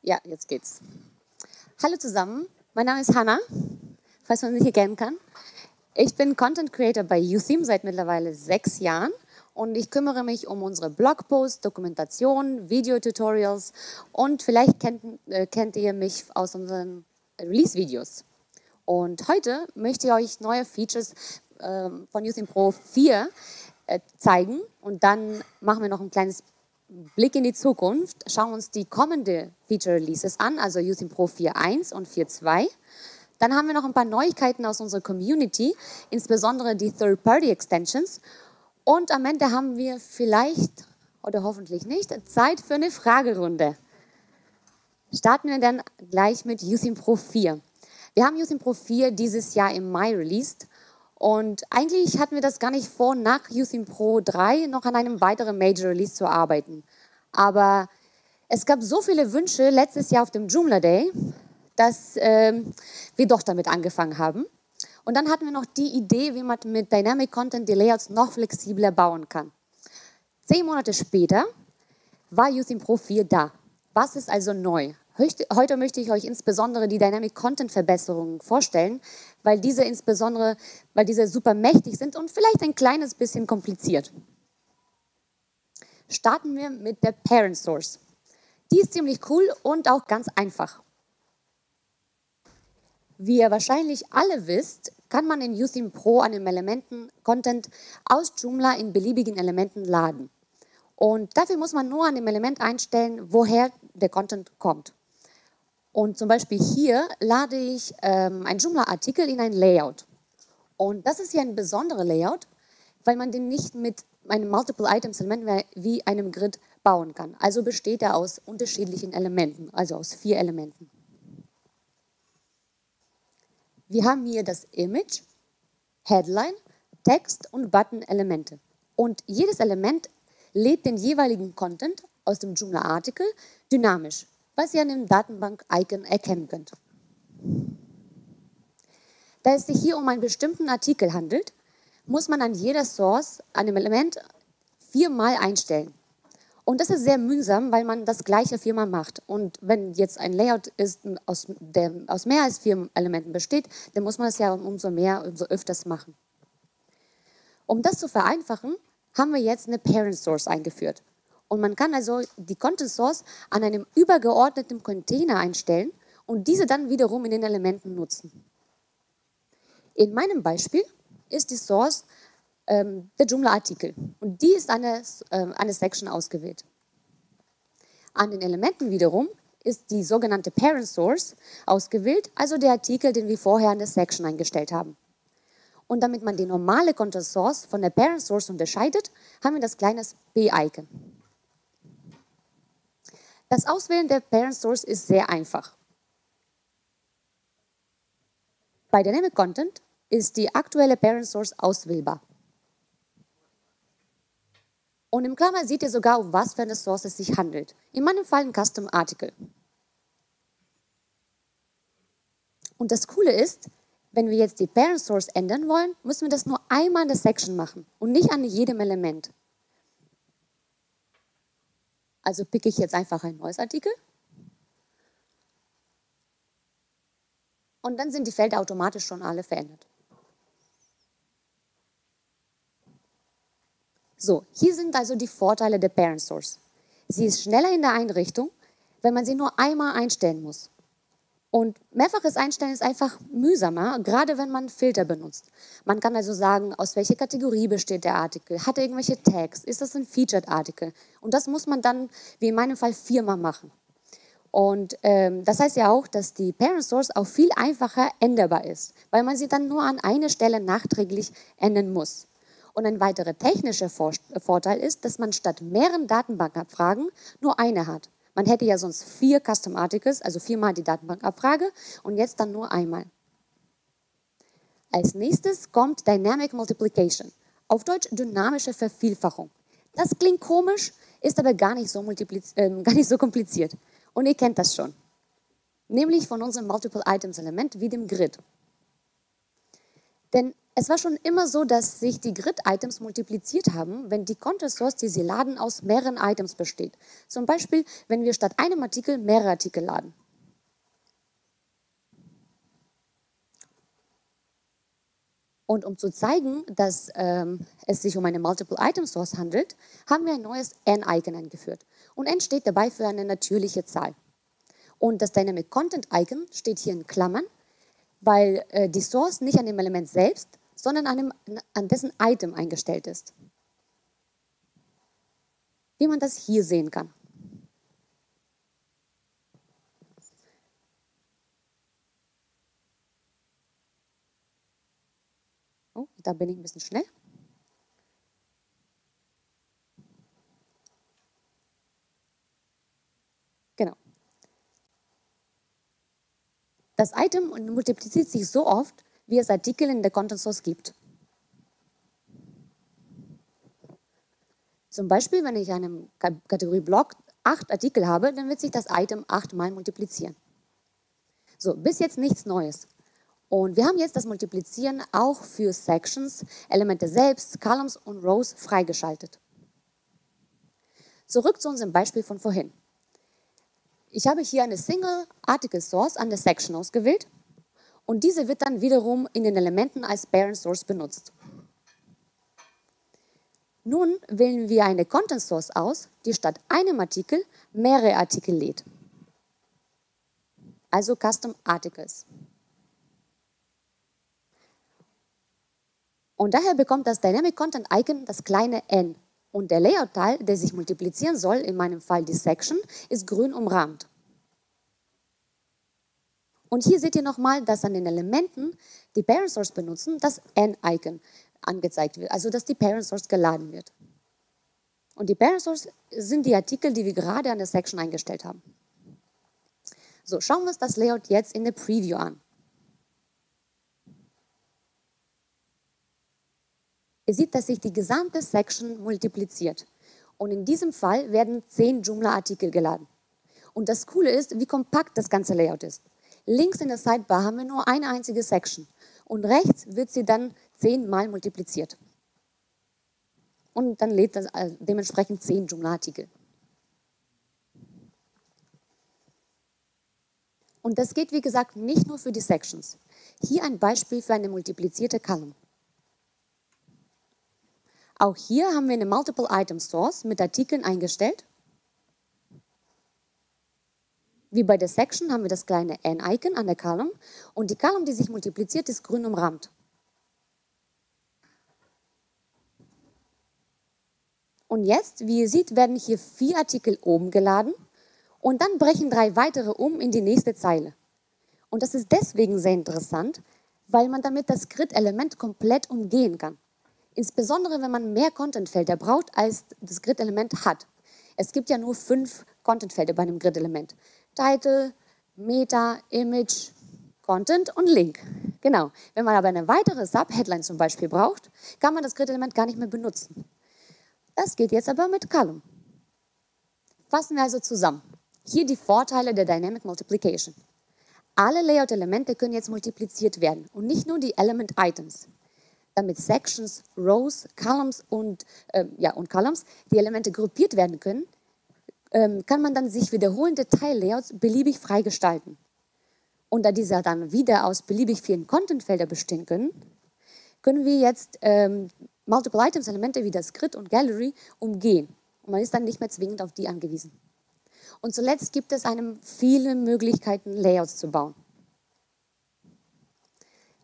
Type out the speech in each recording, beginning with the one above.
Ja, jetzt geht's. Hallo zusammen, mein Name ist Hanna, falls man mich hier kennen kann. Ich bin Content Creator bei UTheme seit mittlerweile sechs Jahren und ich kümmere mich um unsere Blogposts, Dokumentation, Videotutorials und vielleicht kennt, äh, kennt ihr mich aus unseren Release-Videos. Und heute möchte ich euch neue Features äh, von UTheme Pro 4 äh, zeigen und dann machen wir noch ein kleines Blick in die Zukunft, schauen uns die kommende Feature Releases an, also Using Pro 4.1 und 4.2. Dann haben wir noch ein paar Neuigkeiten aus unserer Community, insbesondere die Third-Party-Extensions. Und am Ende haben wir vielleicht oder hoffentlich nicht Zeit für eine Fragerunde. Starten wir dann gleich mit Using Pro 4. Wir haben Using Pro 4 dieses Jahr im Mai released und eigentlich hatten wir das gar nicht vor, nach Using Pro 3 noch an einem weiteren Major Release zu arbeiten. Aber es gab so viele Wünsche letztes Jahr auf dem Joomla Day, dass äh, wir doch damit angefangen haben. Und dann hatten wir noch die Idee, wie man mit Dynamic Content die Layouts noch flexibler bauen kann. Zehn Monate später war Using Pro 4 da. Was ist also neu? Heute möchte ich euch insbesondere die Dynamic Content Verbesserungen vorstellen, weil diese insbesondere, weil diese super mächtig sind und vielleicht ein kleines bisschen kompliziert. Starten wir mit der Parent Source. Die ist ziemlich cool und auch ganz einfach. Wie ihr wahrscheinlich alle wisst, kann man in UTheme Pro an dem Elementen Content aus Joomla in beliebigen Elementen laden. Und dafür muss man nur an dem Element einstellen, woher der Content kommt. Und zum Beispiel hier lade ich ähm, einen Joomla-Artikel in ein Layout. Und das ist hier ein besonderer Layout, weil man den nicht mit einem Multiple-Items-Element wie einem Grid bauen kann. Also besteht er aus unterschiedlichen Elementen, also aus vier Elementen. Wir haben hier das Image, Headline, Text und Button-Elemente. Und jedes Element lädt den jeweiligen Content aus dem Joomla-Artikel dynamisch was ihr an dem Datenbank-Icon erkennen könnt. Da es sich hier um einen bestimmten Artikel handelt, muss man an jeder Source, an dem Element, viermal einstellen. Und das ist sehr mühsam, weil man das gleiche viermal macht. Und wenn jetzt ein Layout ist, aus, der aus mehr als vier Elementen besteht, dann muss man das ja umso mehr, umso öfters machen. Um das zu vereinfachen, haben wir jetzt eine Parent Source eingeführt. Und man kann also die Content Source an einem übergeordneten Container einstellen und diese dann wiederum in den Elementen nutzen. In meinem Beispiel ist die Source ähm, der Joomla-Artikel und die ist eine, äh, eine Section ausgewählt. An den Elementen wiederum ist die sogenannte Parent Source ausgewählt, also der Artikel, den wir vorher in der Section eingestellt haben. Und damit man die normale Content Source von der Parent Source unterscheidet, haben wir das kleine B-Icon. Das Auswählen der Parent Source ist sehr einfach. Bei Dynamic Content ist die aktuelle Parent Source auswählbar. Und im Klammer seht ihr sogar, um was für eine Source es sich handelt. In meinem Fall ein Custom Article. Und das Coole ist, wenn wir jetzt die Parent Source ändern wollen, müssen wir das nur einmal in der Section machen und nicht an jedem Element. Also picke ich jetzt einfach ein neues Artikel. Und dann sind die Felder automatisch schon alle verändert. So, hier sind also die Vorteile der Parent Source. Sie ist schneller in der Einrichtung, wenn man sie nur einmal einstellen muss. Und mehrfaches Einstellen ist einfach mühsamer, gerade wenn man Filter benutzt. Man kann also sagen, aus welcher Kategorie besteht der Artikel, hat er irgendwelche Tags, ist das ein Featured-Artikel? Und das muss man dann, wie in meinem Fall, viermal machen. Und ähm, das heißt ja auch, dass die Parent Source auch viel einfacher änderbar ist, weil man sie dann nur an einer Stelle nachträglich ändern muss. Und ein weiterer technischer Vorteil ist, dass man statt mehreren Datenbankabfragen nur eine hat. Man hätte ja sonst vier Custom Articles, also viermal die Datenbankabfrage und jetzt dann nur einmal. Als nächstes kommt Dynamic Multiplication, auf Deutsch dynamische Vervielfachung. Das klingt komisch, ist aber gar nicht so, äh, gar nicht so kompliziert. Und ihr kennt das schon. Nämlich von unserem Multiple Items Element wie dem Grid. Denn Es war schon immer so, dass sich die Grid-Items multipliziert haben, wenn die Content Source, die sie laden, aus mehreren Items besteht. Zum Beispiel, wenn wir statt einem Artikel mehrere Artikel laden. Und um zu zeigen, dass ähm, es sich um eine Multiple Item Source handelt, haben wir ein neues n-Icon eingeführt. Und n steht dabei für eine natürliche Zahl. Und das Dynamic Content Icon steht hier in Klammern, weil äh, die Source nicht an dem Element selbst, sondern an, dem, an dessen Item eingestellt ist. Wie man das hier sehen kann. Oh, da bin ich ein bisschen schnell. Genau. Das Item multipliziert sich so oft, wie es Artikel in der Content Source gibt. Zum Beispiel, wenn ich in einem Kategorie Blog acht Artikel habe, dann wird sich das Item achtmal multiplizieren. So, bis jetzt nichts Neues. Und wir haben jetzt das Multiplizieren auch für Sections, Elemente selbst, Columns und Rows freigeschaltet. Zurück zu unserem Beispiel von vorhin. Ich habe hier eine Single Article Source an der Section ausgewählt und diese wird dann wiederum in den Elementen als Parent Source benutzt. Nun wählen wir eine Content Source aus, die statt einem Artikel mehrere Artikel lädt. Also Custom Articles. Und daher bekommt das Dynamic Content Icon das kleine n. Und der Layout-Teil, der sich multiplizieren soll, in meinem Fall die Section, ist grün umrahmt. Und hier seht ihr nochmal, dass an den Elementen, die Parent Source benutzen, das n-Icon angezeigt wird, also dass die Parent Source geladen wird. Und die Parent Source sind die Artikel, die wir gerade an der Section eingestellt haben. So, schauen wir uns das Layout jetzt in der Preview an. Ihr seht, dass sich die gesamte Section multipliziert. Und in diesem Fall werden zehn Joomla-Artikel geladen. Und das Coole ist, wie kompakt das ganze Layout ist. Links in der Sidebar haben wir nur eine einzige Section. Und rechts wird sie dann zehnmal multipliziert. Und dann lädt das äh, dementsprechend zehn Joomla-Artikel. Und das geht, wie gesagt, nicht nur für die Sections. Hier ein Beispiel für eine multiplizierte Column. Auch hier haben wir eine Multiple Item Source mit Artikeln eingestellt. Wie bei der Section haben wir das kleine N-Icon an der Column und die Column, die sich multipliziert, ist grün umrahmt. Und jetzt, wie ihr seht, werden hier vier Artikel oben geladen und dann brechen drei weitere um in die nächste Zeile. Und das ist deswegen sehr interessant, weil man damit das Grid-Element komplett umgehen kann. Insbesondere, wenn man mehr Contentfelder braucht, als das Grid-Element hat. Es gibt ja nur fünf Contentfelder bei einem Grid-Element. Title, Meta, Image, Content und Link. Genau. Wenn man aber eine weitere Sub-Headline zum Beispiel braucht, kann man das Grid-Element gar nicht mehr benutzen. Das geht jetzt aber mit Column. Fassen wir also zusammen. Hier die Vorteile der Dynamic Multiplication. Alle Layout-Elemente können jetzt multipliziert werden und nicht nur die Element-Items damit Sections, Rows, Columns und, äh, ja, und Columns, die Elemente gruppiert werden können, ähm, kann man dann sich wiederholende Teillayouts beliebig frei gestalten. Und da diese dann wieder aus beliebig vielen Contentfeldern bestehen können, können wir jetzt ähm, Multiple Items Elemente wie das Grid und Gallery umgehen. Und man ist dann nicht mehr zwingend auf die angewiesen. Und zuletzt gibt es einem viele Möglichkeiten, Layouts zu bauen.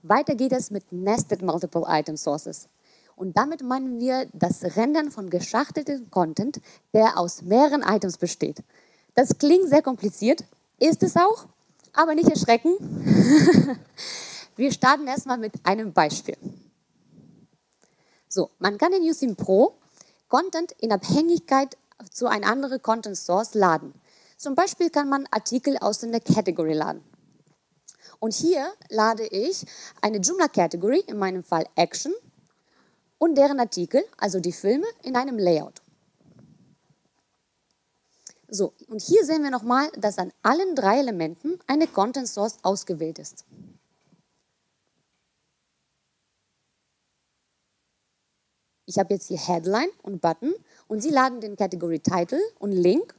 Weiter geht es mit Nested Multiple Item Sources. Und damit meinen wir das Rendern von geschachteltem Content, der aus mehreren Items besteht. Das klingt sehr kompliziert, ist es auch, aber nicht erschrecken. wir starten erstmal mit einem Beispiel. So, man kann in USIM Pro Content in Abhängigkeit zu einer anderen Content Source laden. Zum Beispiel kann man Artikel aus einer Category laden. Und hier lade ich eine Joomla-Category, in meinem Fall Action, und deren Artikel, also die Filme, in einem Layout. So, und hier sehen wir nochmal, dass an allen drei Elementen eine Content Source ausgewählt ist. ich habe jetzt hier Headline und Button und Sie laden den Category Title und Link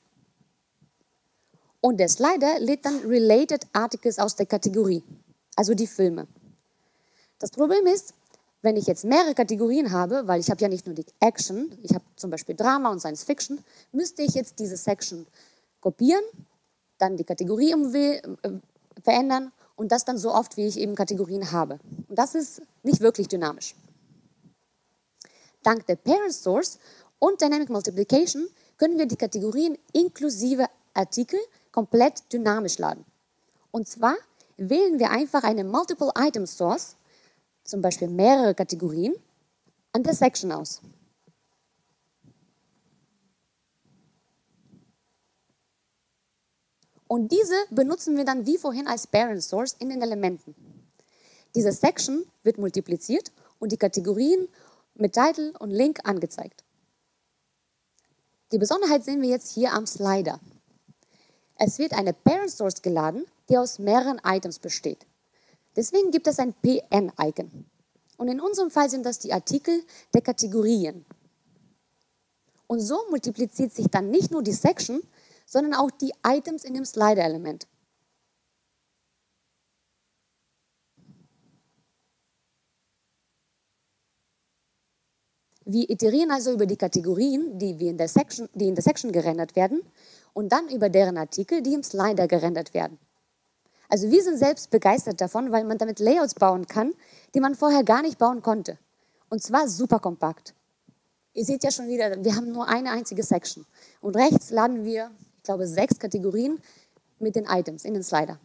und der Slider lädt dann Related Articles aus der Kategorie, also die Filme. Das Problem ist, wenn ich jetzt mehrere Kategorien habe, weil ich habe ja nicht nur die Action, ich habe zum Beispiel Drama und Science Fiction, müsste ich jetzt diese Section kopieren, dann die Kategorie äh, verändern und das dann so oft, wie ich eben Kategorien habe. Und das ist nicht wirklich dynamisch. Dank der Parent Source und Dynamic Multiplication können wir die Kategorien inklusive Artikel komplett dynamisch laden. Und zwar wählen wir einfach eine Multiple Item Source, zum Beispiel mehrere Kategorien, an der Section aus. Und diese benutzen wir dann wie vorhin als Parent Source in den Elementen. Diese Section wird multipliziert und die Kategorien mit Title und Link angezeigt. Die Besonderheit sehen wir jetzt hier am Slider. Es wird eine Parent Source geladen, die aus mehreren Items besteht. Deswegen gibt es ein PN-Icon. Und in unserem Fall sind das die Artikel der Kategorien. Und so multipliziert sich dann nicht nur die Section, sondern auch die Items in dem Slider-Element. Wir iterieren also über die Kategorien, die, wir in der Section, die in der Section gerendert werden und dann über deren Artikel, die im Slider gerendert werden. Also wir sind selbst begeistert davon, weil man damit Layouts bauen kann, die man vorher gar nicht bauen konnte. Und zwar super kompakt. Ihr seht ja schon wieder, wir haben nur eine einzige Section. Und rechts laden wir, ich glaube, sechs Kategorien mit den Items in den Slider.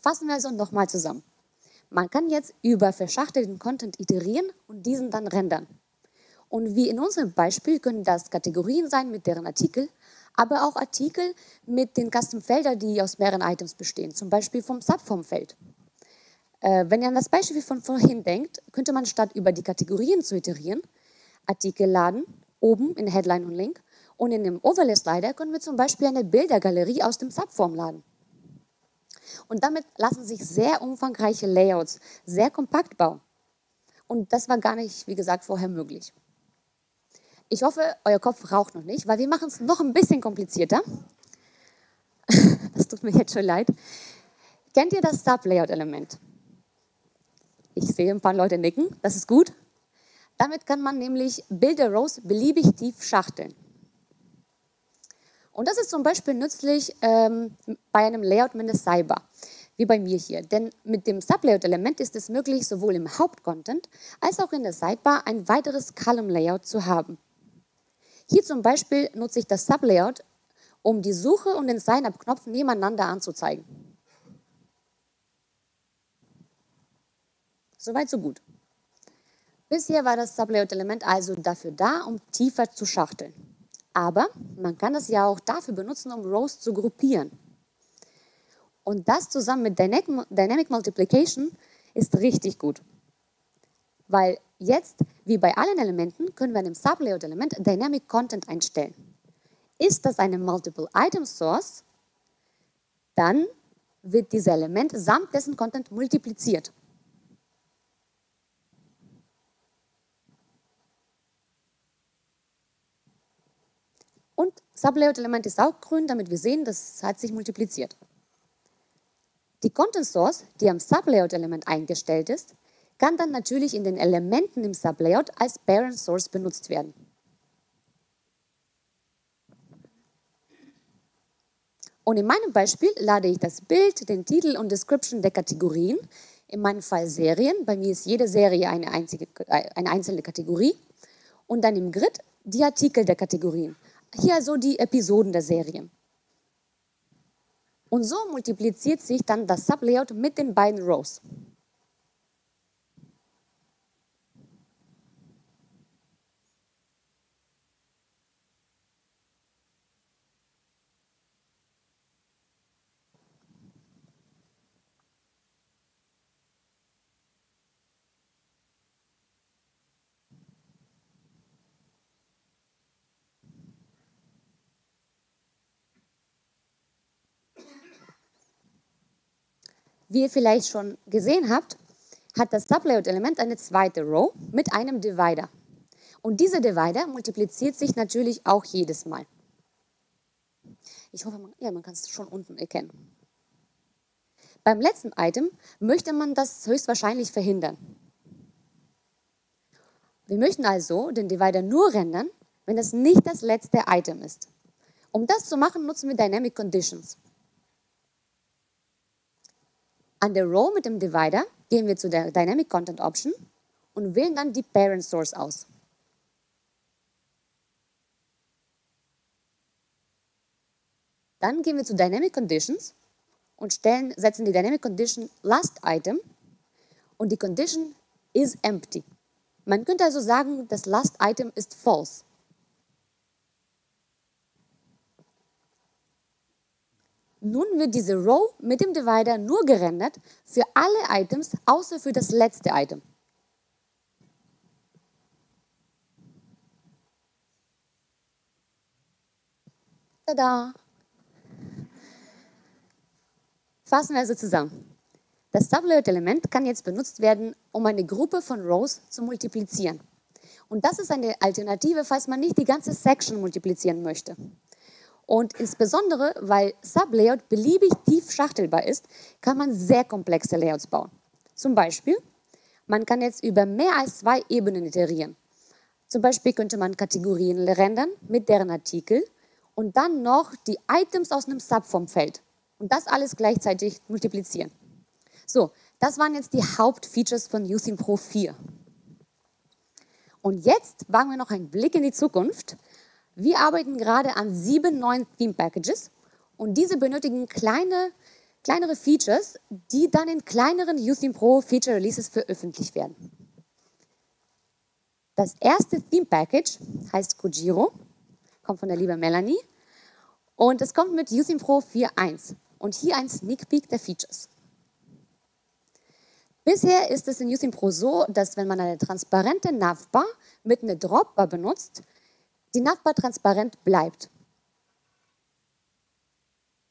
Fassen wir also nochmal zusammen. Man kann jetzt über verschachtelten Content iterieren und diesen dann rendern. Und wie in unserem Beispiel können das Kategorien sein mit deren Artikel, aber auch Artikel mit den Custom-Feldern, die aus mehreren Items bestehen, zum Beispiel vom Subform-Feld. Äh, wenn ihr an das Beispiel von vorhin denkt, könnte man statt über die Kategorien zu iterieren, Artikel laden, oben in Headline und Link, und in dem Overlay-Slider können wir zum Beispiel eine Bildergalerie aus dem Subform laden. Und damit lassen sich sehr umfangreiche Layouts sehr kompakt bauen. Und das war gar nicht, wie gesagt, vorher möglich. Ich hoffe, euer Kopf raucht noch nicht, weil wir machen es noch ein bisschen komplizierter. Das tut mir jetzt schon leid. Kennt ihr das Sub-Layout-Element? Ich sehe ein paar Leute nicken, das ist gut. Damit kann man nämlich Bilder-Rows beliebig tief schachteln. Und das ist zum Beispiel nützlich ähm, bei einem Layout mit Sidebar, wie bei mir hier. Denn mit dem Sublayout-Element ist es möglich, sowohl im Hauptcontent als auch in der Sidebar ein weiteres Column-Layout zu haben. Hier zum Beispiel nutze ich das Sublayout, um die Suche und den Sign-up-Knopf nebeneinander anzuzeigen. Soweit, so gut. Bisher war das Sublayout-Element also dafür da, um tiefer zu schachteln. Aber man kann das ja auch dafür benutzen, um Rows zu gruppieren. Und das zusammen mit Dynamic Multiplication ist richtig gut. Weil jetzt, wie bei allen Elementen, können wir in dem Sublayout-Element Dynamic Content einstellen. Ist das eine Multiple Item Source, dann wird dieses Element samt dessen Content multipliziert. Und Sublayout-Element ist auch grün, damit wir sehen, das hat sich multipliziert. Die Content Source, die am Sublayout-Element eingestellt ist, kann dann natürlich in den Elementen im Sublayout als Parent Source benutzt werden. Und in meinem Beispiel lade ich das Bild, den Titel und Description der Kategorien, in meinem Fall Serien, bei mir ist jede Serie eine, einzige, eine einzelne Kategorie, und dann im Grid die Artikel der Kategorien hier so die Episoden der Serie. Und so multipliziert sich dann das Sublayout mit den beiden Rows. Wie ihr vielleicht schon gesehen habt, hat das Sublayout-Element eine zweite Row mit einem Divider. Und dieser Divider multipliziert sich natürlich auch jedes Mal. Ich hoffe, man, ja, man kann es schon unten erkennen. Beim letzten Item möchte man das höchstwahrscheinlich verhindern. Wir möchten also den Divider nur rendern, wenn das nicht das letzte Item ist. Um das zu machen, nutzen wir Dynamic Conditions. An der Row mit dem Divider gehen wir zu der Dynamic Content Option und wählen dann die Parent Source aus. Dann gehen wir zu Dynamic Conditions und stellen, setzen die Dynamic Condition Last Item und die Condition is empty. Man könnte also sagen, das Last Item ist false. Nun wird diese Row mit dem Divider nur gerendert für alle Items, außer für das letzte Item. Tada! Fassen wir also zusammen. Das Sublayout-Element kann jetzt benutzt werden, um eine Gruppe von Rows zu multiplizieren. Und das ist eine Alternative, falls man nicht die ganze Section multiplizieren möchte. Und insbesondere, weil Sublayout beliebig tief schachtelbar ist, kann man sehr komplexe Layouts bauen. Zum Beispiel, man kann jetzt über mehr als zwei Ebenen iterieren. Zum Beispiel könnte man Kategorien rendern mit deren Artikel und dann noch die Items aus einem Subform-Feld und das alles gleichzeitig multiplizieren. So, das waren jetzt die Hauptfeatures von Using Pro 4. Und jetzt wagen wir noch einen Blick in die Zukunft. Wir arbeiten gerade an sieben neuen Theme Packages und diese benötigen kleine, kleinere Features, die dann in kleineren Using Pro Feature Releases veröffentlicht werden. Das erste Theme Package heißt Kojiro, kommt von der lieben Melanie und es kommt mit Using Pro 4.1 und hier ein Sneak Peek der Features. Bisher ist es in Using Pro so, dass wenn man eine transparente Navbar mit einer Dropbar benutzt, die Navbar transparent bleibt.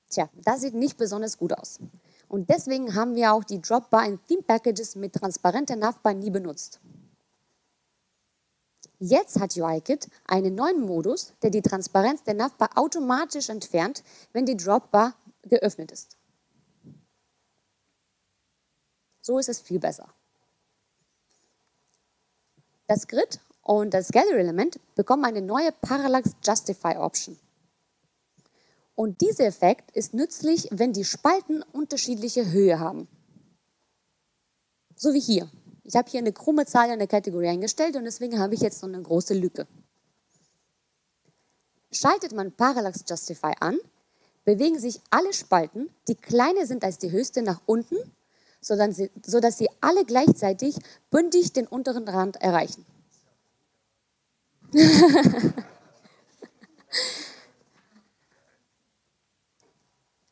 Tja, das sieht nicht besonders gut aus. Und deswegen haben wir auch die Dropbar in Theme Packages mit transparenter Navbar nie benutzt. Jetzt hat UIKit einen neuen Modus, der die Transparenz der Navbar automatisch entfernt, wenn die Dropbar geöffnet ist. So ist es viel besser. Das Grid und das Gallery-Element bekommen eine neue Parallax Justify Option. Und dieser Effekt ist nützlich, wenn die Spalten unterschiedliche Höhe haben. So wie hier. Ich habe hier eine krumme Zahl in der Kategorie eingestellt und deswegen habe ich jetzt so eine große Lücke. Schaltet man Parallax Justify an, bewegen sich alle Spalten, die kleiner sind als die höchste, nach unten, sodass sie alle gleichzeitig bündig den unteren Rand erreichen.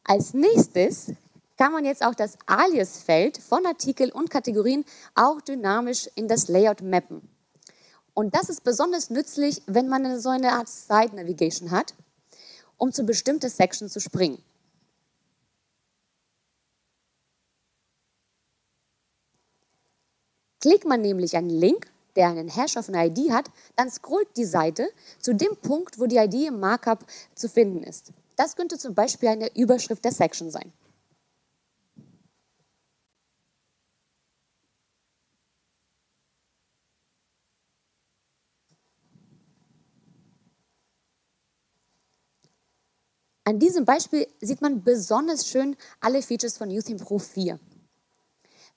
Als nächstes kann man jetzt auch das Alias-Feld von Artikel und Kategorien auch dynamisch in das Layout mappen. Und das ist besonders nützlich, wenn man so eine Art Side Navigation hat um zu bestimmten Sections zu springen. Klickt man nämlich einen Link, der einen Hash auf eine ID hat, dann scrollt die Seite zu dem Punkt, wo die ID im Markup zu finden ist. Das könnte zum Beispiel eine Überschrift der Section sein. An diesem Beispiel sieht man besonders schön alle Features von Youthim Pro 4.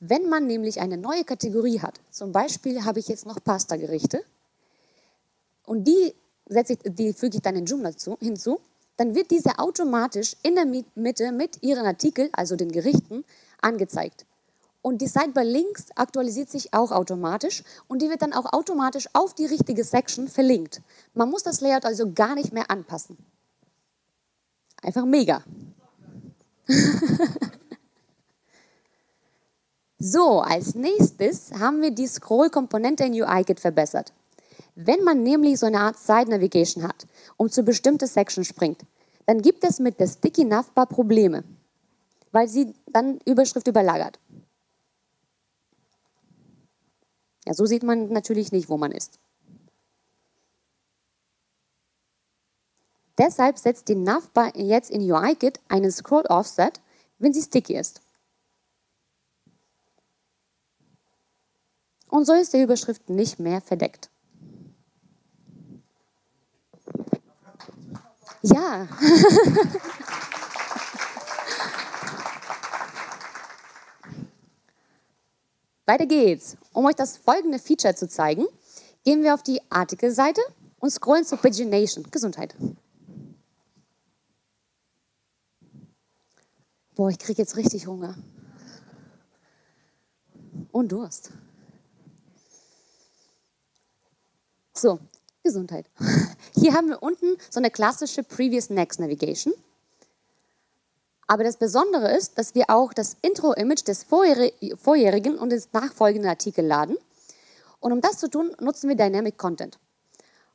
Wenn man nämlich eine neue Kategorie hat, zum Beispiel habe ich jetzt noch Pasta-Gerichte und die, setze ich, die füge ich dann in Joomla zu, hinzu, dann wird diese automatisch in der Mitte mit ihren Artikeln, also den Gerichten, angezeigt. Und die Sidebar links aktualisiert sich auch automatisch und die wird dann auch automatisch auf die richtige Section verlinkt. Man muss das Layout also gar nicht mehr anpassen. Einfach mega. so, als nächstes haben wir die Scroll-Komponente in UIKit verbessert. Wenn man nämlich so eine Art Side Navigation hat und zu bestimmten Sections springt, dann gibt es mit der Sticky Navbar Probleme, weil sie dann Überschrift überlagert. Ja, so sieht man natürlich nicht, wo man ist. Deshalb setzt die Navbar jetzt in UIKit einen Scroll Offset, wenn sie sticky ist. Und so ist die Überschrift nicht mehr verdeckt. Ja. Weiter geht's. Um euch das folgende Feature zu zeigen, gehen wir auf die Artikelseite und scrollen zu Pagination. Gesundheit. Boah, ich kriege jetzt richtig Hunger. Und Durst. So, Gesundheit. Hier haben wir unten so eine klassische Previous Next Navigation. Aber das Besondere ist, dass wir auch das Intro-Image des vorherigen und des nachfolgenden Artikels laden. Und um das zu tun, nutzen wir Dynamic Content.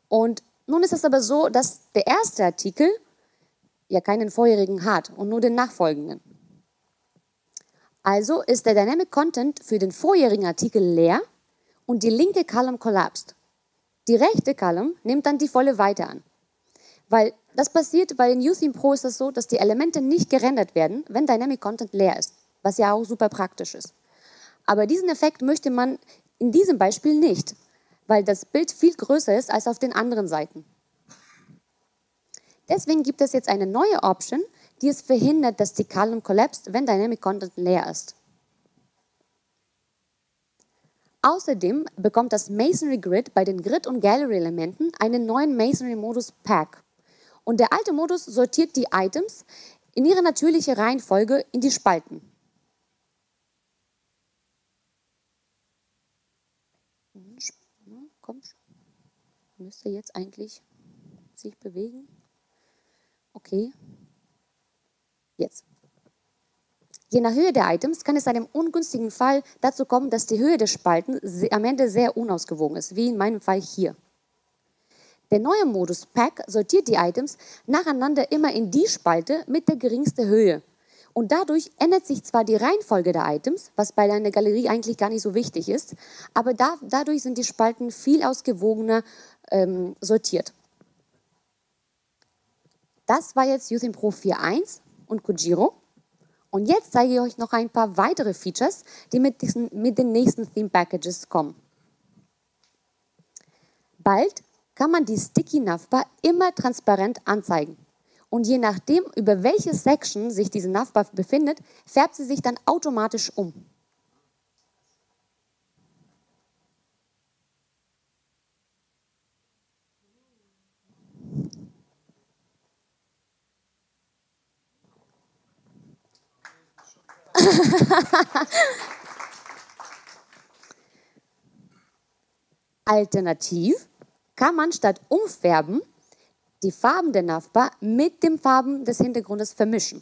Und nun ist es aber so, dass der erste Artikel ja keinen vorherigen hat und nur den nachfolgenden. Also ist der Dynamic Content für den vorherigen Artikel leer und die linke Column collapsed. Die rechte Column nimmt dann die volle Weite an. Weil das passiert bei den Utheme Pro ist das so, dass die Elemente nicht gerendert werden, wenn Dynamic Content leer ist, was ja auch super praktisch ist. Aber diesen Effekt möchte man in diesem Beispiel nicht, weil das Bild viel größer ist als auf den anderen Seiten. Deswegen gibt es jetzt eine neue Option, die es verhindert, dass die Column collapsed, wenn Dynamic Content leer ist. Außerdem bekommt das Masonry Grid bei den Grid- und Gallery-Elementen einen neuen Masonry-Modus Pack. Und der alte Modus sortiert die Items in ihrer natürlichen Reihenfolge in die Spalten. Komm, müsste jetzt eigentlich sich bewegen. Okay. Jetzt. Je nach Höhe der Items kann es in einem ungünstigen Fall dazu kommen, dass die Höhe der Spalten am Ende sehr unausgewogen ist, wie in meinem Fall hier. Der neue Modus Pack sortiert die Items nacheinander immer in die Spalte mit der geringsten Höhe. Und dadurch ändert sich zwar die Reihenfolge der Items, was bei einer Galerie eigentlich gar nicht so wichtig ist, aber da, dadurch sind die Spalten viel ausgewogener ähm, sortiert. Das war jetzt Youth Pro 4.1 und Kojiro. Und jetzt zeige ich euch noch ein paar weitere Features, die mit, diesen, mit den nächsten Theme Packages kommen. Bald kann man die Sticky Navbar immer transparent anzeigen. Und je nachdem, über welche Section sich diese Navbar befindet, färbt sie sich dann automatisch um. Alternativ kann man statt umfärben die Farben der Navbar mit den Farben des Hintergrundes vermischen.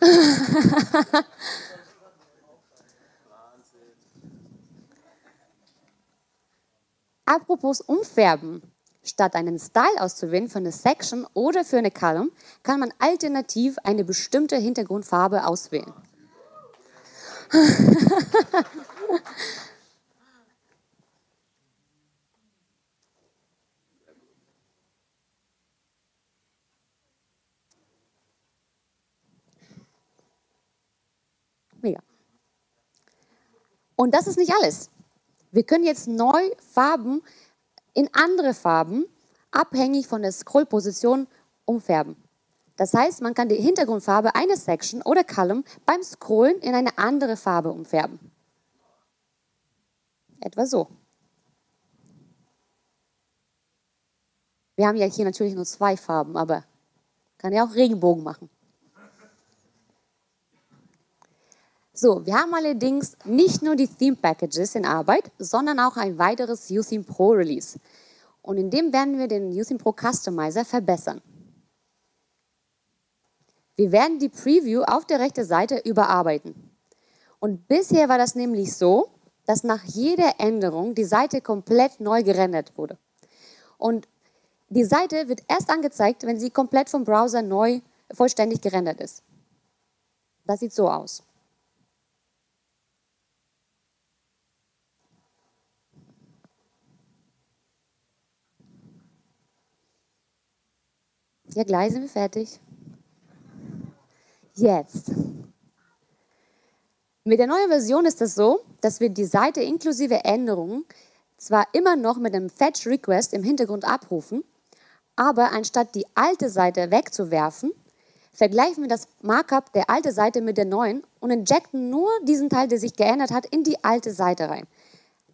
Apropos umfärben. Statt einen Style auszuwählen für eine Section oder für eine Column, kann man alternativ eine bestimmte Hintergrundfarbe auswählen. Mega. Und das ist nicht alles. Wir können jetzt neu Farben in andere Farben, abhängig von der Scrollposition, umfärben. Das heißt, man kann die Hintergrundfarbe einer Section oder Column beim Scrollen in eine andere Farbe umfärben. Etwa so. Wir haben ja hier natürlich nur zwei Farben, aber kann ja auch Regenbogen machen. So, wir haben allerdings nicht nur die Theme Packages in Arbeit, sondern auch ein weiteres UTheme Pro Release. Und in dem werden wir den UTheme Pro Customizer verbessern. Wir werden die Preview auf der rechten Seite überarbeiten. Und bisher war das nämlich so, dass nach jeder Änderung die Seite komplett neu gerendert wurde. Und die Seite wird erst angezeigt, wenn sie komplett vom Browser neu vollständig gerendert ist. Das sieht so aus. Ja, gleich sind wir fertig. Jetzt. Mit der neuen Version ist es so, dass wir die Seite inklusive Änderungen zwar immer noch mit einem Fetch Request im Hintergrund abrufen, aber anstatt die alte Seite wegzuwerfen, vergleichen wir das Markup der alten Seite mit der neuen und injecten nur diesen Teil, der sich geändert hat, in die alte Seite rein.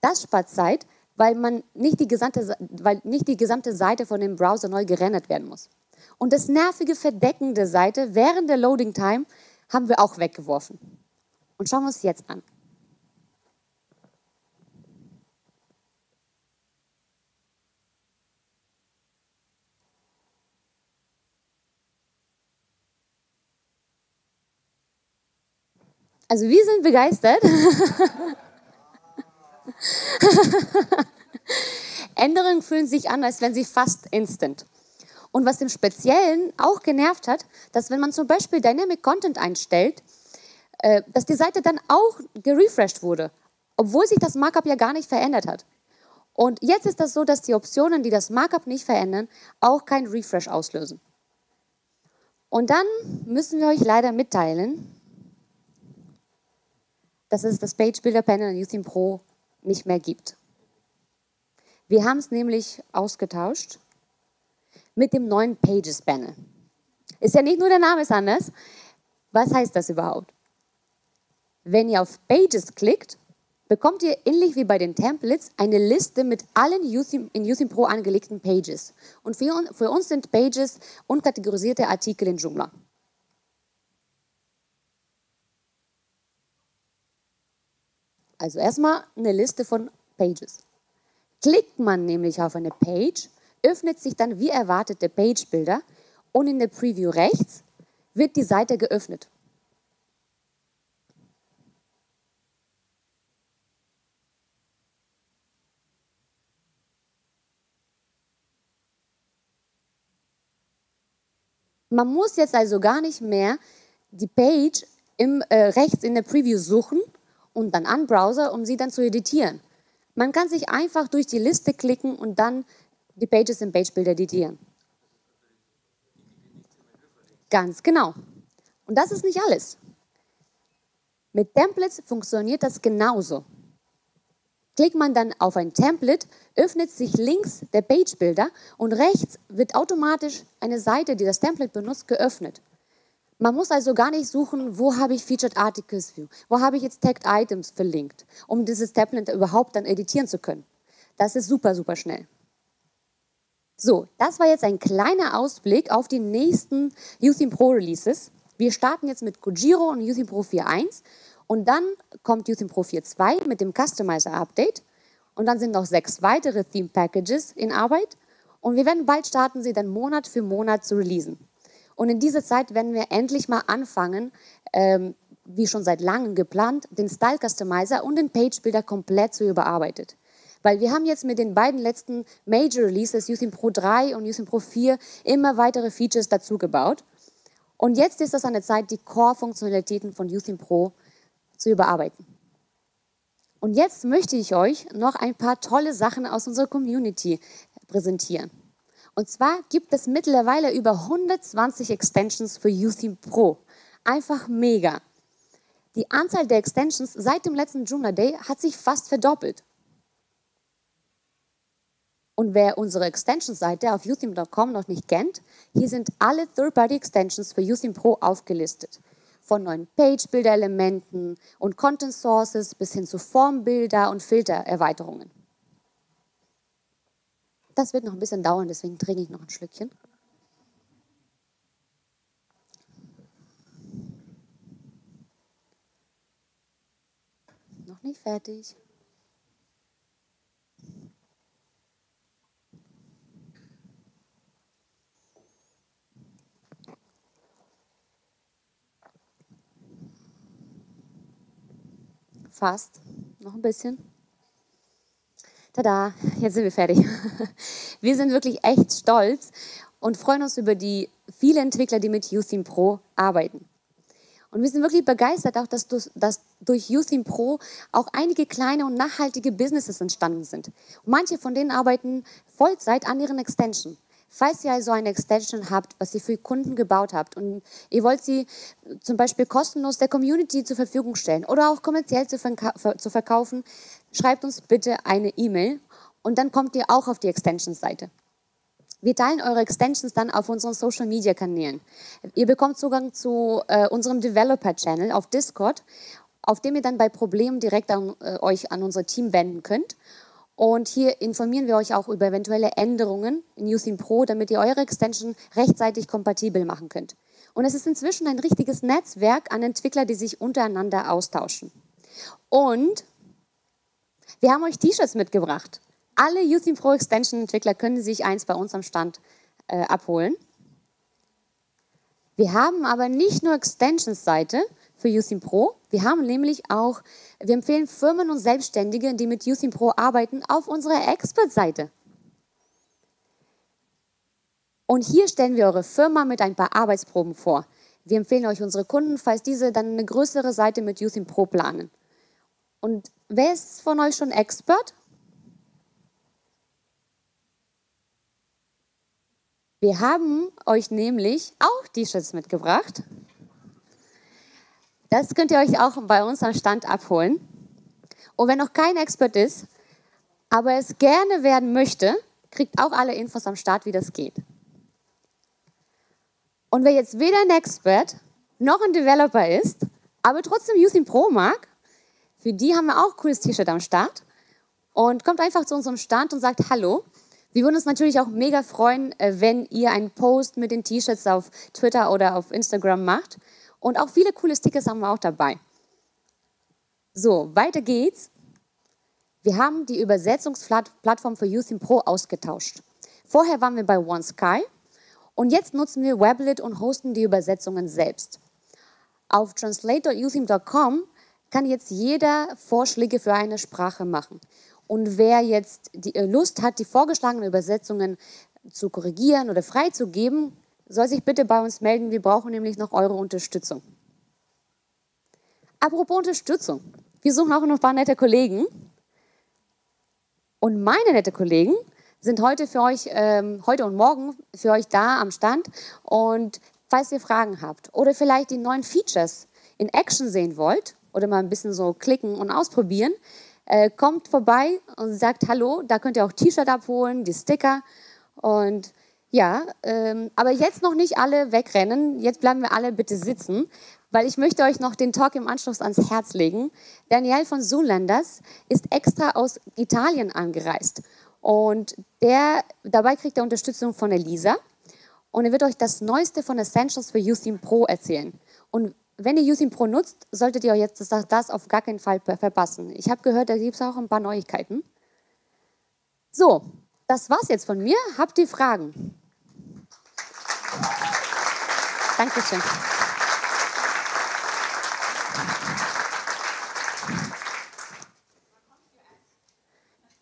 Das spart Zeit, weil, man nicht die gesamte, weil nicht die gesamte Seite von dem Browser neu gerendert werden muss. Und das nervige Verdecken der Seite während der Loading Time haben wir auch weggeworfen. Und schauen wir uns jetzt an. Also wir sind begeistert. Änderungen fühlen sich an, als wenn sie fast instant. Und was im Speziellen auch genervt hat, dass wenn man zum Beispiel Dynamic Content einstellt, äh, dass die Seite dann auch gerefreshed wurde, obwohl sich das Markup ja gar nicht verändert hat. Und jetzt ist das so, dass die Optionen, die das Markup nicht verändern, auch kein Refresh auslösen. Und dann müssen wir euch leider mitteilen, dass es das Page Builder Panel in UTheme Pro nicht mehr gibt. Wir haben es nämlich ausgetauscht mit dem neuen Pages Panel. Ist ja nicht nur der Name ist anders. Was heißt das überhaupt? Wenn ihr auf Pages klickt, bekommt ihr ähnlich wie bei den Templates eine Liste mit allen in UTheme Pro angelegten Pages. Und für uns sind Pages unkategorisierte Artikel in Joomla. Also erstmal eine Liste von Pages. Klickt man nämlich auf eine Page, öffnet sich dann wie erwartet der Page-Builder und in der Preview rechts wird die Seite geöffnet. Man muss jetzt also gar nicht mehr die Page im, äh, rechts in der Preview suchen und dann an Browser, um sie dann zu editieren. Man kann sich einfach durch die Liste klicken und dann die Pages im Page Builder editieren. Ganz genau. Und das ist nicht alles. Mit Templates funktioniert das genauso. Klickt man dann auf ein Template, öffnet sich links der Page Builder und rechts wird automatisch eine Seite, die das Template benutzt, geöffnet. Man muss also gar nicht suchen, wo habe ich Featured Articles View, wo habe ich jetzt Tagged Items verlinkt, um dieses Template überhaupt dann editieren zu können. Das ist super, super schnell. So, das war jetzt ein kleiner Ausblick auf die nächsten Utheme Pro Releases. Wir starten jetzt mit Kojiro und Utheme Pro 4.1 und dann kommt Utheme Pro 4.2 mit dem Customizer Update und dann sind noch sechs weitere Theme Packages in Arbeit und wir werden bald starten, sie dann Monat für Monat zu releasen. Und in dieser Zeit werden wir endlich mal anfangen, ähm, wie schon seit langem geplant, den Style Customizer und den Page Builder komplett zu überarbeiten. Weil wir haben jetzt mit den beiden letzten Major Releases, Uthim Pro 3 und Uthim Pro 4, immer weitere Features dazu gebaut. Und jetzt ist es an der Zeit, die Core-Funktionalitäten von Uthim Pro zu überarbeiten. Und jetzt möchte ich euch noch ein paar tolle Sachen aus unserer Community präsentieren. Und zwar gibt es mittlerweile über 120 Extensions für UTheme Pro. Einfach mega. Die Anzahl der Extensions seit dem letzten Joomla Day hat sich fast verdoppelt. Und wer unsere Extensions-Seite auf utheme.com noch nicht kennt, hier sind alle Third-Party-Extensions für Utheme Pro aufgelistet. Von neuen Page-Builder-Elementen und Content-Sources bis hin zu Formbilder und Filter-Erweiterungen. Das wird noch ein bisschen dauern, deswegen trinke ich noch ein Schlückchen. Noch nicht fertig. Fast. Noch ein bisschen. Tada, jetzt sind wir fertig. Wir sind wirklich echt stolz und freuen uns über die vielen Entwickler, die mit UTheme Pro arbeiten. Und wir sind wirklich begeistert auch, dass, durch UTheme Pro auch einige kleine und nachhaltige Businesses entstanden sind. Und manche von denen arbeiten Vollzeit an ihren Extension. Falls ihr so eine Extension habt, was ihr für Kunden gebaut habt und ihr wollt sie zum Beispiel kostenlos der Community zur Verfügung stellen oder auch kommerziell zu, verka zu verkaufen, schreibt uns bitte eine E-Mail und dann kommt ihr auch auf die Extensions-Seite. Wir teilen eure Extensions dann auf unseren Social Media Kanälen. Ihr bekommt Zugang zu äh, unserem Developer Channel auf Discord, auf dem ihr dann bei Problemen direkt an, äh, euch an unser Team wenden könnt. Und hier informieren wir euch auch über eventuelle Änderungen in UTheme Pro, damit ihr eure Extension rechtzeitig kompatibel machen könnt. Und es ist inzwischen ein richtiges Netzwerk an Entwicklern, die sich untereinander austauschen. Und wir haben euch T-Shirts mitgebracht. Alle UTheme Pro Extension Entwickler können sich eins bei uns am Stand äh, abholen. Wir haben aber nicht nur Extensions-Seite für UTheme Pro, wir haben nämlich auch, wir empfehlen Firmen und Selbstständige, die mit UTheme Pro arbeiten, auf unserer Expert-Seite. Und hier stellen wir eure Firma mit ein paar Arbeitsproben vor. Wir empfehlen euch unsere Kunden, falls diese dann eine größere Seite mit UTheme Pro planen. Und wer ist von euch schon Expert? Wir haben euch nämlich auch T-Shirts mitgebracht. Das könnt ihr euch auch bei uns am Stand abholen. Und wenn noch kein Expert ist, aber es gerne werden möchte, kriegt auch alle Infos am Start, wie das geht. Und wer jetzt weder ein Expert noch ein Developer ist, aber trotzdem Using Pro mag, für die haben wir auch cooles T-Shirt am Start. Und kommt einfach zu unserem Stand und sagt Hallo. Wir würden uns natürlich auch mega freuen, äh, wenn ihr einen Post mit den T-Shirts auf Twitter oder auf Instagram macht. Und auch viele coole Stickers haben wir auch dabei. So, weiter geht's. Wir haben die Übersetzungsplattform für Youth in Pro ausgetauscht. Vorher waren wir bei OneSky und jetzt nutzen wir Weblit und hosten die Übersetzungen selbst. Auf translator.youthim.com kann jetzt jeder Vorschläge für eine Sprache machen. Und wer jetzt die äh, Lust hat, die vorgeschlagenen Übersetzungen zu korrigieren oder freizugeben, soll sich bitte bei uns melden. Wir brauchen nämlich noch eure Unterstützung. Apropos Unterstützung. Wir suchen auch noch ein paar nette Kollegen. Und meine nette Kollegen sind heute für euch, ähm, heute und morgen für euch da am Stand. Und falls ihr Fragen habt oder vielleicht die neuen Features in Action sehen wollt oder mal ein bisschen so klicken und ausprobieren, äh, kommt vorbei und sagt Hallo. Da könnt ihr auch T-Shirt abholen, die Sticker. Und ja, ähm, aber jetzt noch nicht alle wegrennen. Jetzt bleiben wir alle bitte sitzen, weil ich möchte euch noch den Talk im Anschluss ans Herz legen. Daniel von Zulanders ist extra aus Italien angereist. Und der, dabei kriegt er Unterstützung von Elisa. Und er wird euch das Neueste von Essentials für Youth Pro erzählen. Und wenn ihr Using Pro nutzt, solltet ihr jetzt das auf gar keinen Fall verpassen. Ich habe gehört, da gibt es auch ein paar Neuigkeiten. So, das war's jetzt von mir. Habt ihr Fragen? Dankeschön.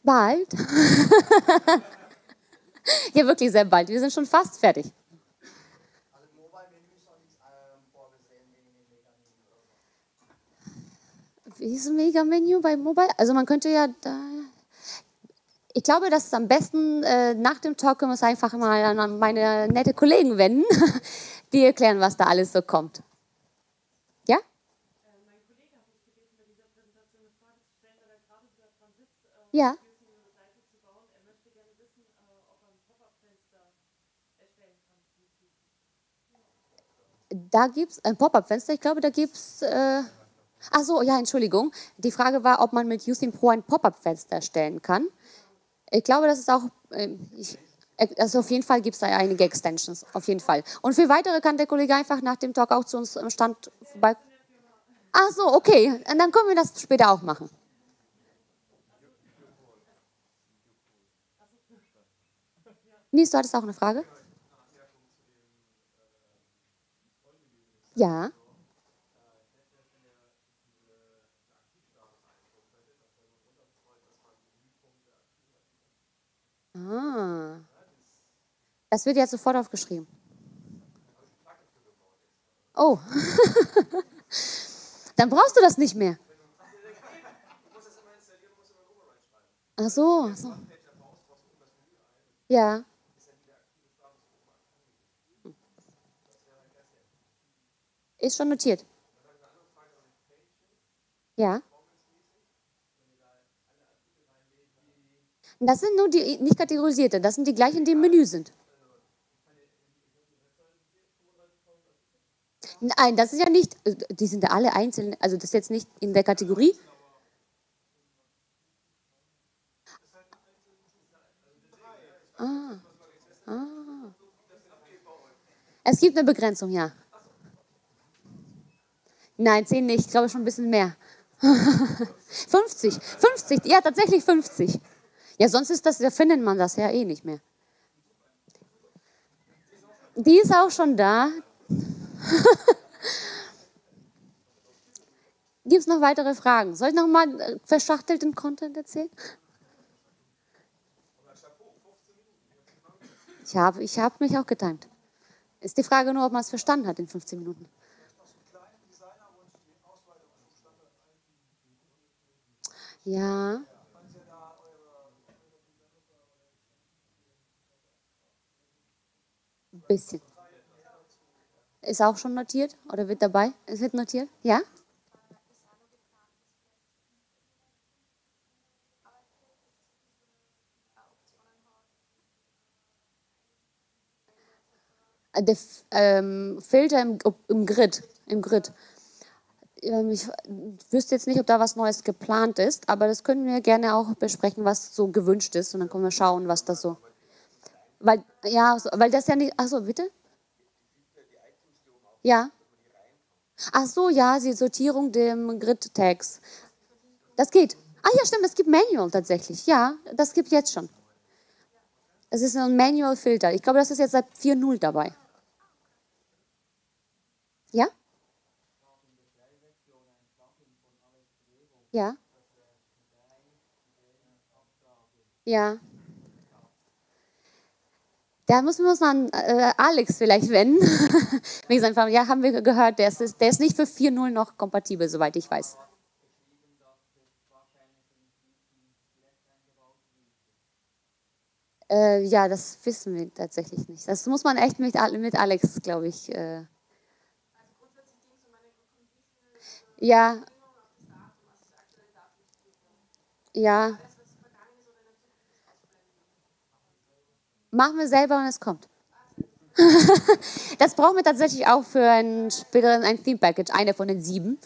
Bald. ja, wirklich sehr bald. Wir sind schon fast fertig. wie ist ein Mega-Menü bei Mobile? Also man könnte ja da. Ich glaube, dass es am besten äh, nach dem Talk können wir es einfach mal an meine nette Kollegen wenden, die erklären, was da alles so kommt. Ja? Ja. Da gibt es ein Pop-up-Fenster. Ich glaube, da gibt es. Äh, Ach so, ja, Entschuldigung. Die Frage war, ob man mit Using Pro ein Pop-up-Fenster stellen kann. Ich glaube, das ist auch, ähm, ich, also auf jeden Fall gibt es da einige Extensions, auf jeden Fall. Und für weitere kann der Kollege einfach nach dem Talk auch zu uns im Stand vorbei. Ach so, okay, und dann können wir das später auch machen. Nies, du hattest auch eine Frage? Ja. Ah. Das wird jetzt sofort aufgeschrieben. Oh, dann brauchst du das nicht mehr. Ach so, so. Ja. Ist schon notiert. Ja. Das sind nur die nicht kategorisierte, das sind die gleichen, die im Menü sind. Nein, das ist ja nicht, die sind ja alle einzeln, also das ist jetzt nicht in der Kategorie. Ah, ah. Es gibt eine Begrenzung, ja. Nein, 10 nicht, ich glaube schon ein bisschen mehr. 50, 50, ja, tatsächlich 50. Ja, sonst ist das, da findet man das ja eh nicht mehr. Die ist auch schon da. Gibt es noch weitere Fragen? Soll ich noch mal äh, verschachtelten Content erzählen? Ich habe ich hab mich auch getimt. Ist die Frage nur, ob man es verstanden hat in 15 Minuten. Ja. Ein bisschen. Ist auch schon notiert oder wird dabei? Es wird notiert? Ja? Der ähm, Filter im, im Grid, im Grid. Ähm, ich wüsste jetzt nicht, ob da was Neues geplant ist, aber das können wir gerne auch besprechen, was so gewünscht ist und dann können wir schauen, was da so. Weil, ja, weil das ja nicht. Achso, bitte? Ja. Ach so, ja, die Sortierung der Grid-Tags. Das geht. Ah ja, stimmt, es gibt Manual tatsächlich. Ja, das gibt jetzt schon. Es ist ein Manual-Filter. Ich glaube, das ist jetzt seit 4.0 dabei. Ja? Ja. Ja. Da müssen wir uns an äh, Alex vielleicht wenden. Wegen seinem ja, haben wir gehört, der ist, der ist nicht für 4.0 noch kompatibel, soweit ich weiß. Äh, ja, das wissen wir tatsächlich nicht. Das muss man echt mit, mit Alex, glaube ich. Äh ja. Ja. Machen wir selber und es kommt. das brauchen wir tatsächlich auch für ein späteren ein Theme Package, eine von den sieben.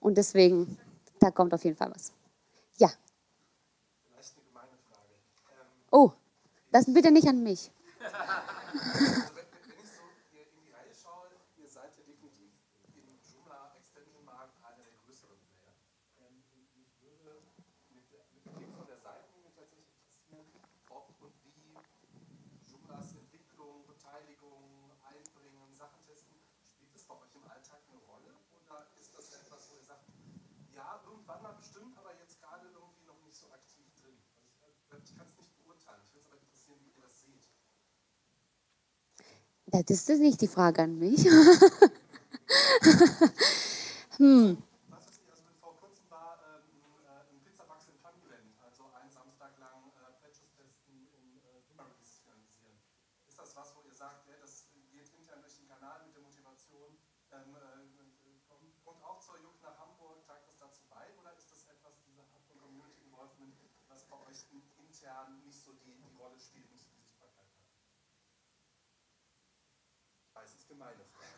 Und deswegen, da kommt auf jeden Fall was. Ja. Oh, das bitte nicht an mich. Das ist nicht die Frage an mich. hm.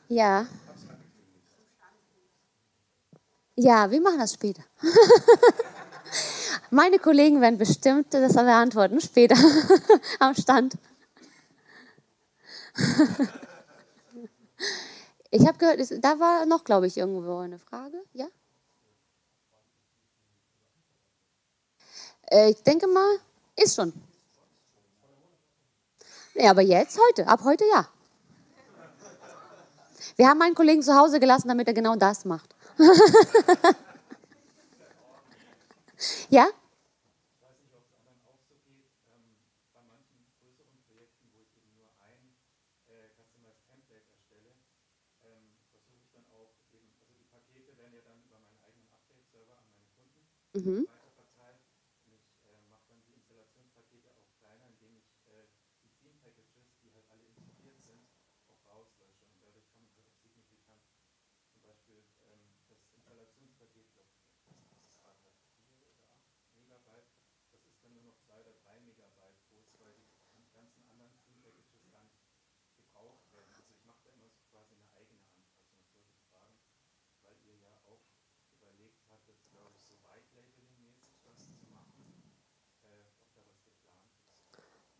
Ja. Ja, wir machen das später. Meine Kollegen werden bestimmt das beantworten später am Stand. Ich habe gehört, da war noch, glaube ich, irgendwo eine Frage. Ja? Äh, ich denke mal, ist schon. Ja, aber jetzt, heute, ab heute ja. Wir haben einen Kollegen zu Hause gelassen, damit er genau das macht. ja? Mhm.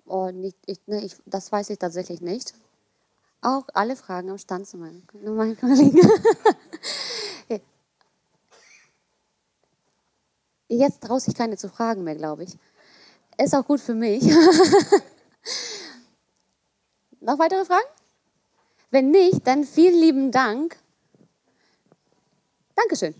Oh, nicht, ich, ne, ich, das weiß ich tatsächlich nicht. Auch alle Fragen am Stand zu meinen, meinen Kollegen. Jetzt traue ich keine zu fragen mehr, glaube ich. Ist auch gut für mich. Noch weitere Fragen? Wenn nicht, dann vielen lieben Dank. Dankeschön.